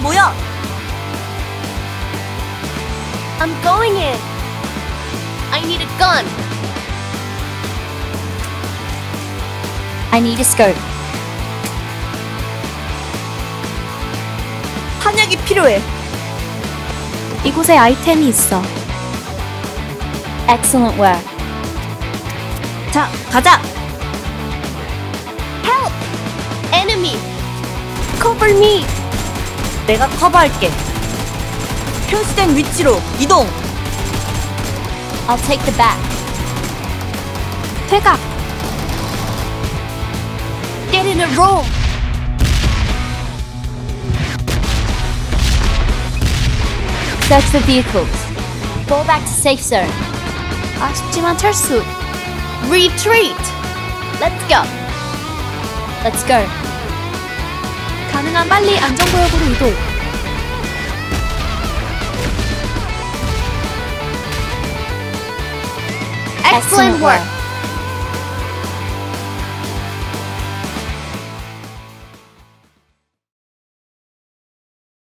모여. I'm going in. I need a gun. I need a scope. 탄약이 필요해. 이곳에 아이템이 있어. Excellent work. 자, 가자. Help! Enemy! Cover me! 내가 커버할게. 표시된 위치로 이동. I'll take the back. 퇴각. Get in a row! Search the vehicles. Go back to safe zone. 아쉽지만 철수. Retreat! Let's go! Let's go. 가능한 빨리 안전구역으로 이동. Excellent work!